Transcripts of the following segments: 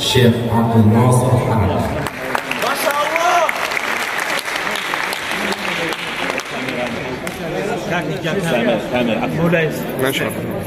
الشيخ عبد الناصر حرب ما شاء الله ما شاء الله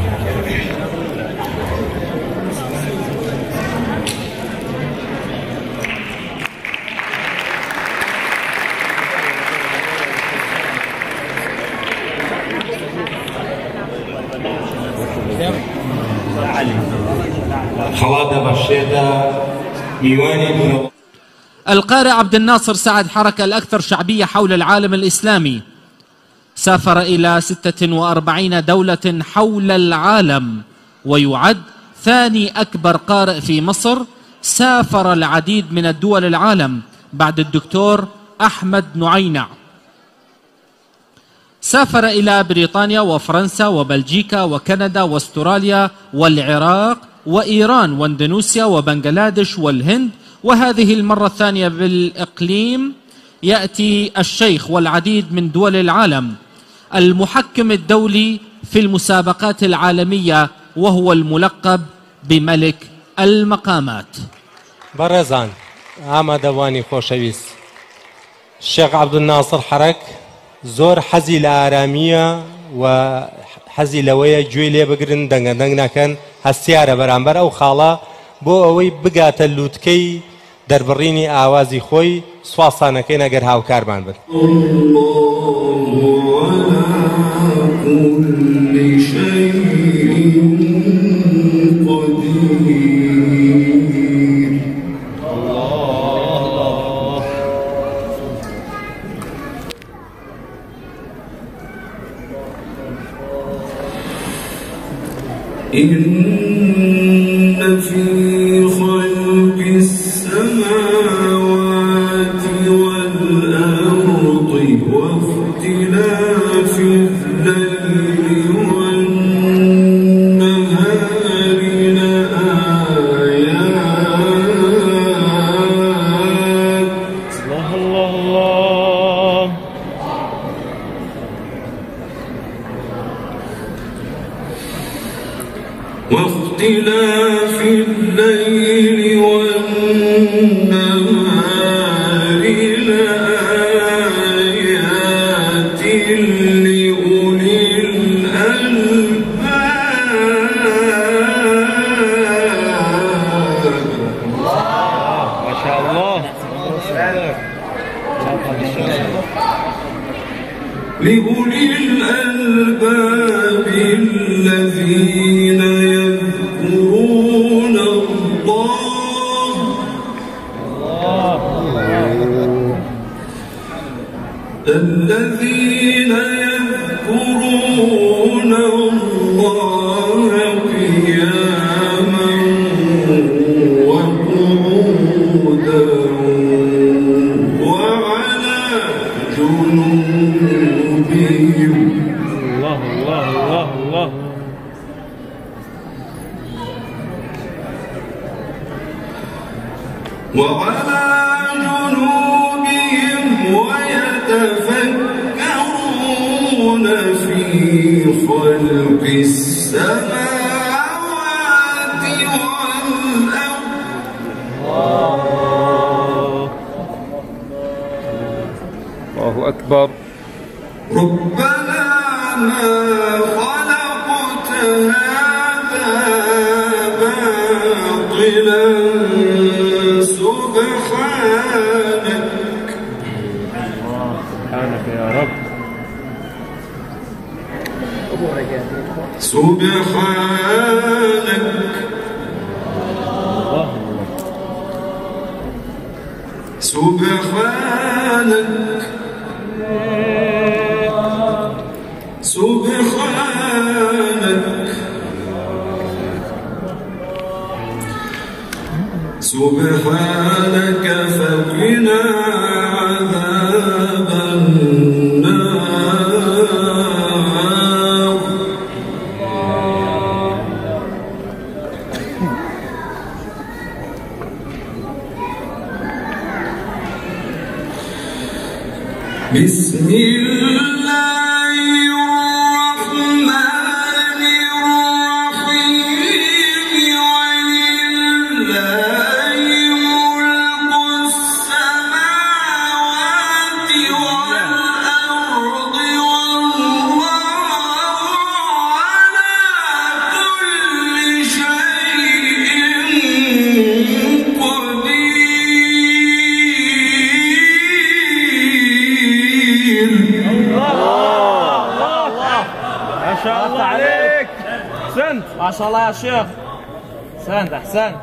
خەڵاتە بەشێتە القارئ عبد الناصر سعد حركة الأكثر شعبية حول العالم الإسلامي. سافر إلى 46 دولة حول العالم ويعد ثاني أكبر قارئ في مصر. سافر العديد من الدول العالم بعد الدكتور أحمد نعينع سافر إلى بريطانيا وفرنسا وبلجيكا وكندا واستراليا والعراق وإيران واندونيسيا وبنغلاديش والهند. وهذه المرة الثانية بالإقليم يأتي الشيخ والعديد من دول العالم. المحكم الدولي في المسابقات العالمية وهو الملقب بملك المقامات. بەڕێزان ئامادەوانی خۆشەویست. شێخ عەبدولناسر حەرەک زۆر حەزی لە ئارامیە و حەزی لەوەیە گوێی لێ بگرن دەنگە دەنگ نەکەن هەستیارە بەرامبەر ئەو خاڵە بۆ ئەوەی بگاتە لووتکەی دەربڕینی ئاوازی خۆی سواسانەکەی نەگەر هاوکارمان بن. واختلاف الله الله الله الله. وعلى جنوبهم ويتفكرون في خلق السماوات أكبر. ربنا ما خلقت هذا باطلا سبحانك. سبحانك يا رب. سبحانك. الله يا شيخ احسنت احسنت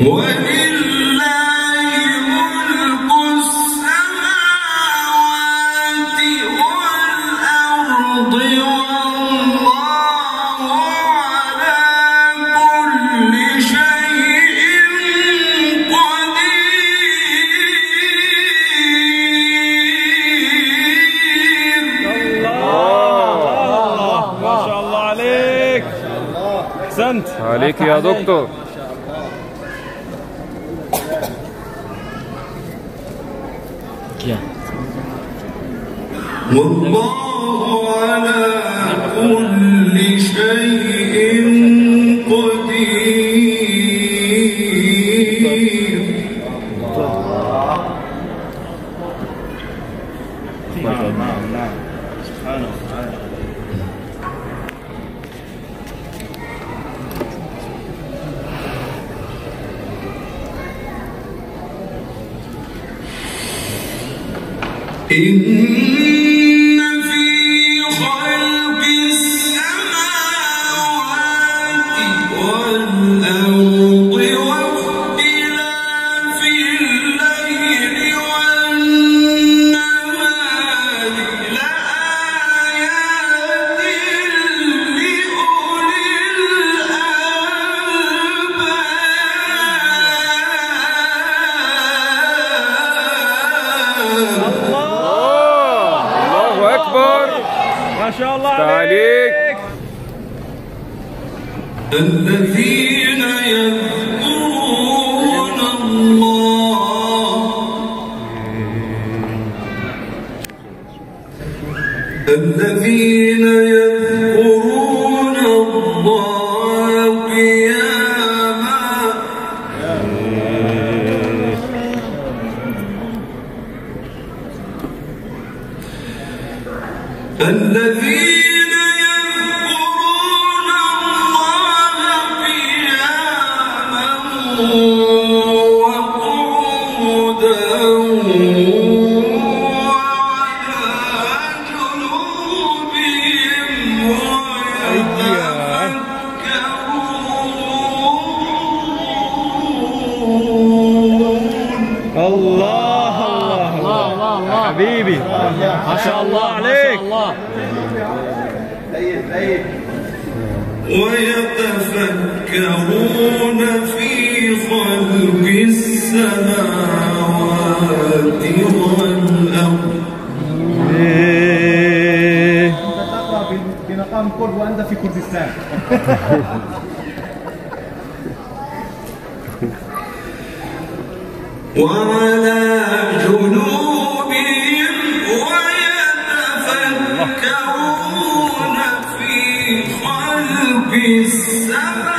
ولله عليك يا دكتور. والله على كل شيء إن الذين كرد وانت في كردستان. وعلى جنوبهم ويتفكرون في خلق السماوات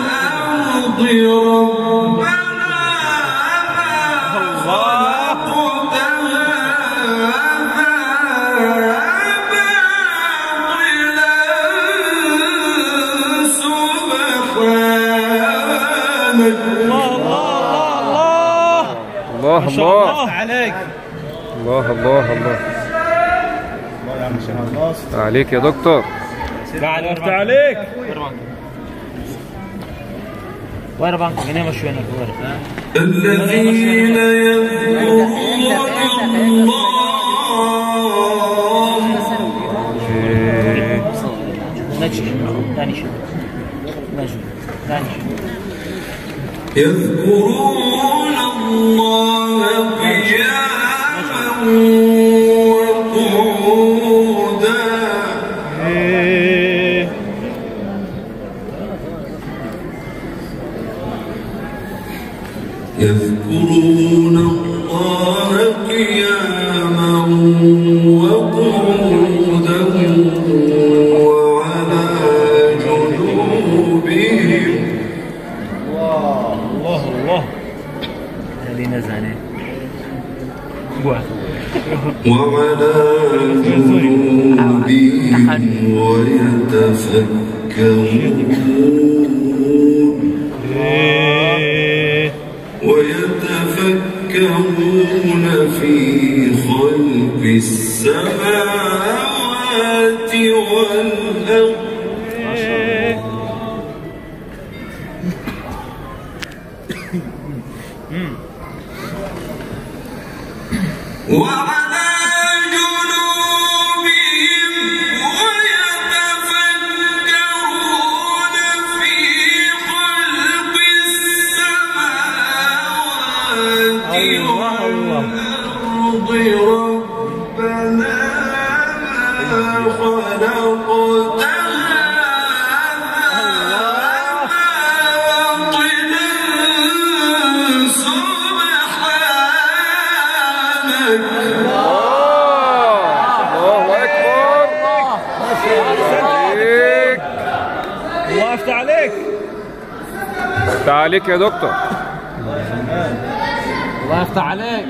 والأرض ربنا الله ما شاء الله. الله. عليك. الله الله الله. الله يا عليك يا دكتور. بعد عليك. وين بانكو؟ هنا مش وين؟ الذين يذكرون الله. نجي. ثاني شيء. نجي ثاني شيء. يذكرون الله قياما وعلى جنوبهم ويتفكرون ويتفكرون في خلق السماوات والأرض. تعاليك يا دكتور. الله يفتح عليك.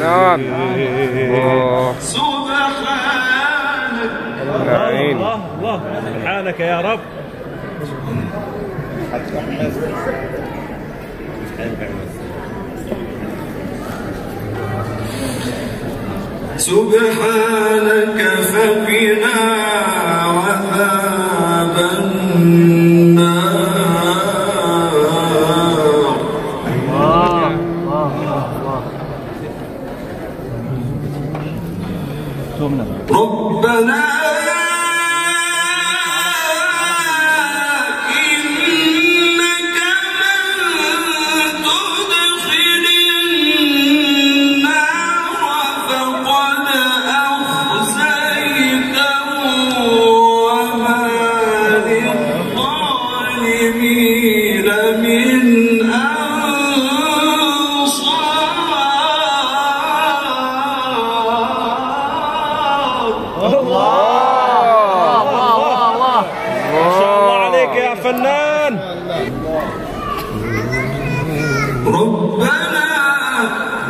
نعم. سبحانك. نعم. سبحانك الله الله. سبحانك يا رب. سبحانك فقنا عذاب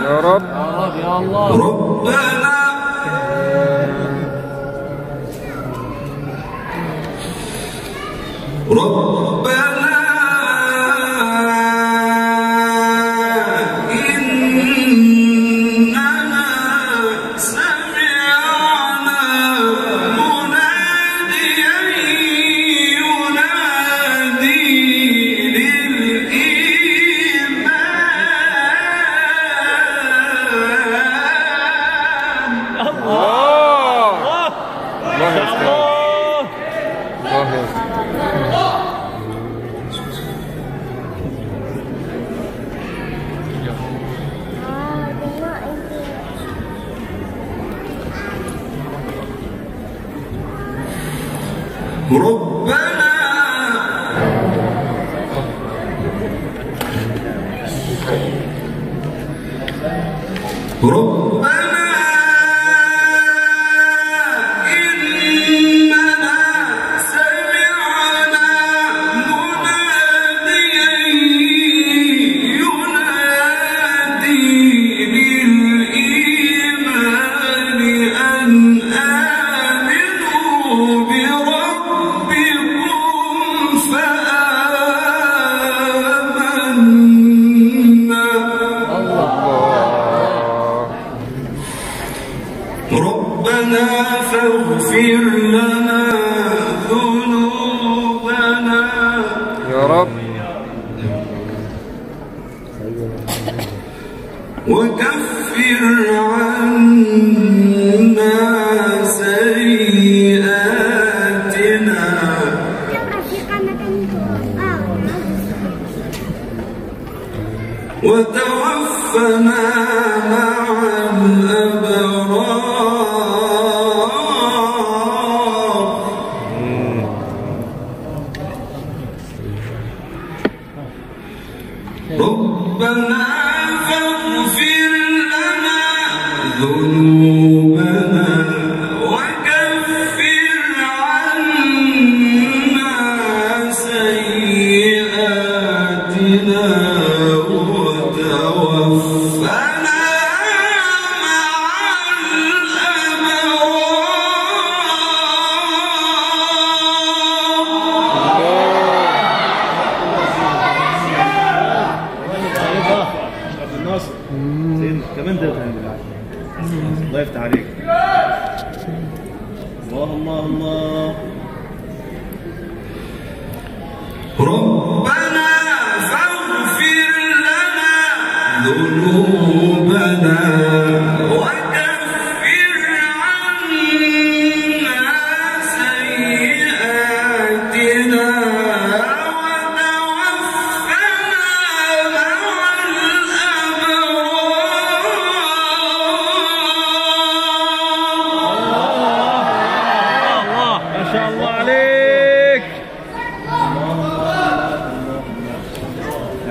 يا رب. يا الله ربنا. ربنا ربنا. ربنا وكفر عنا سيئاتنا. وتوفنا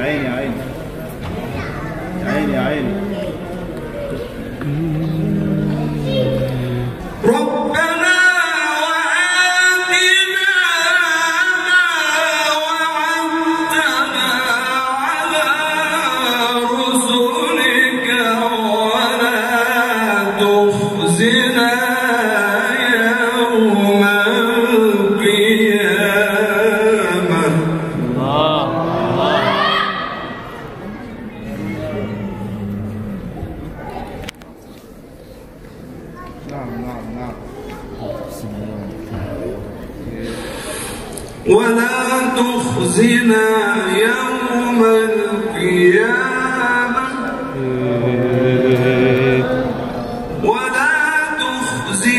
عيني عيني عيني عيني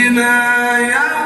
بما يعلم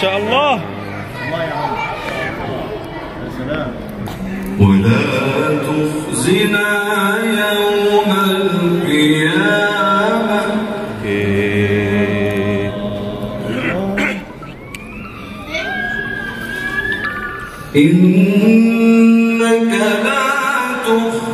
شاء الله. ولا تخزنا يوم القيامة. إنك لا تخزنا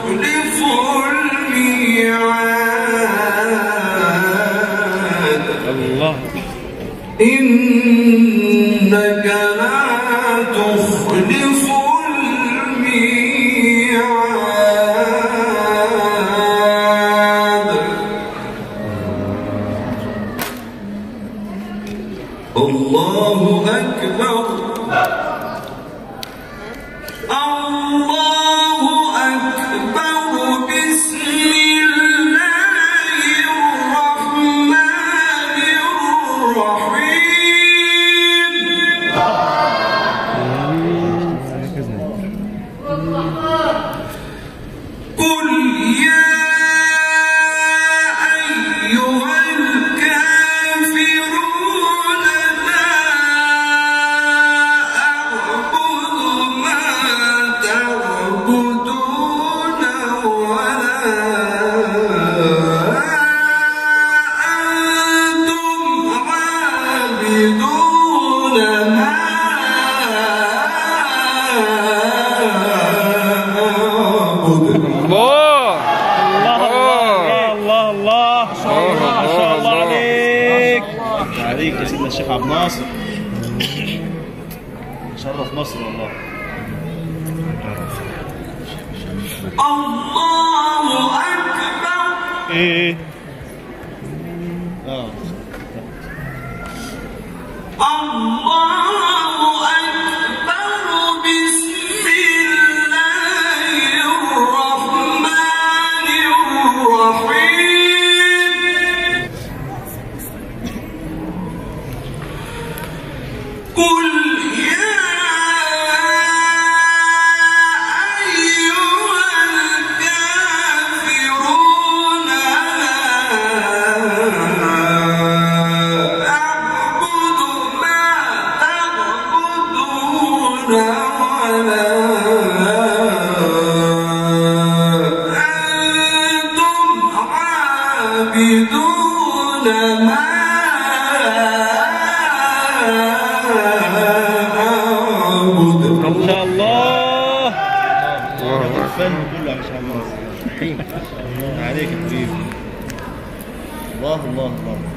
الله الله الله.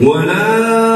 ولا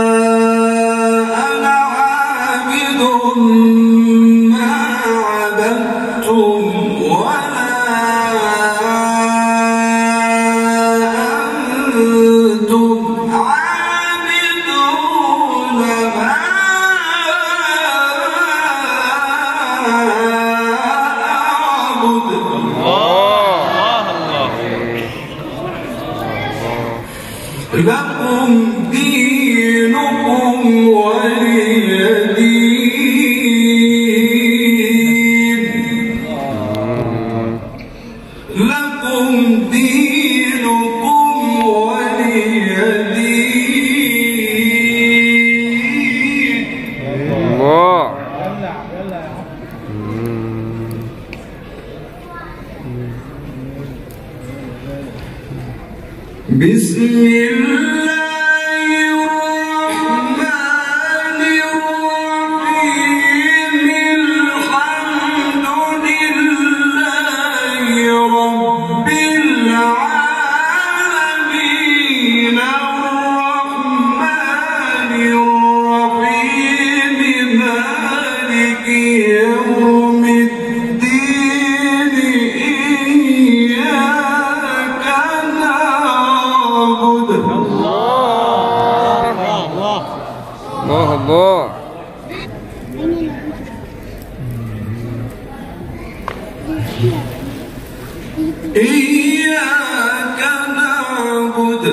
إياك نعبد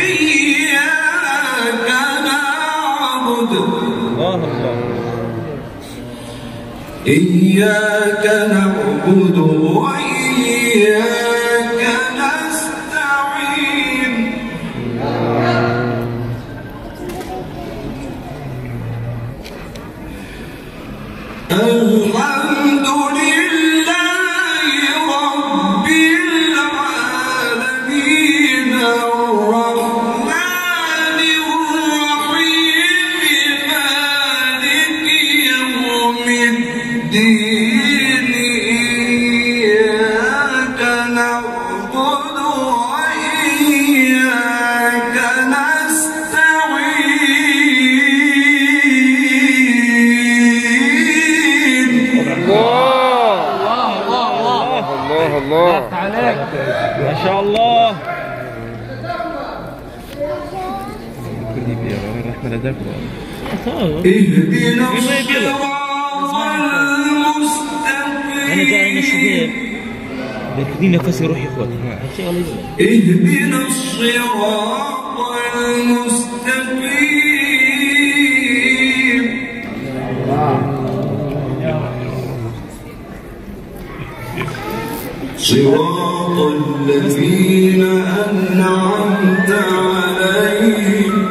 إياك نعبد. الله الله إياك نعبد وإياك شاء الله اهدنا أنا داعي روحي اهدنا الصراط المستقيم صراط الذين أنعمت عليهم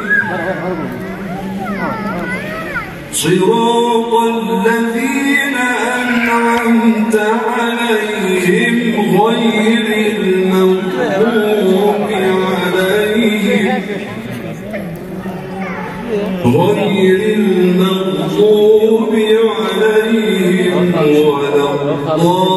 صراط الذين أنعمت عليهم غير المغضوب عليهم. غير المغضوب عليهم ولا الله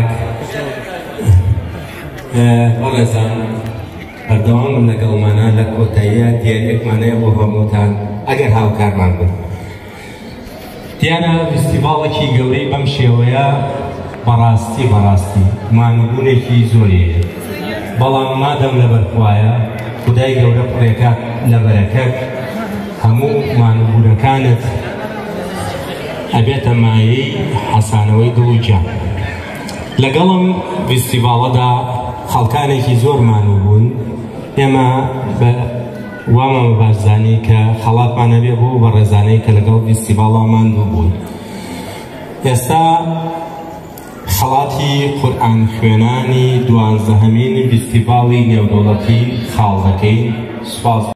حەرەک بەڕێزان بەردەوام لەگەڵمانە لە کۆتاییە دیارێکمانەیە بۆ هەمووتان. ئەگەر هاوکارمان بن. دیانە فستیڤاڵێکی گەورەی بەم شێوەیە بەڕاستی بەڕاستی. مانبوونێکی زۆریە. بەڵام مادەم لە بەرخوایە خدای گەورە پڕێکات لە بەرەکەت. هەموو مانبوونەکانت ئەبێتە مایەی حەسانەوەی دڵوجان لەگەڵم فستیڤاڵەدا خەڵکانێکی زۆرمانوو بوون ئێمە بە وامە بەبارزانی کە خەڵاتمانە بێ بوو بە ڕێزانەی کە لەگەڵ فستیڤاڵامان دوو بوون. ئێستا خەڵاتی قورئان خوێنانی دوانزەهەمین فستیڤاڵی نێودەوڵەتی خاڵ دەکەین سوپاس.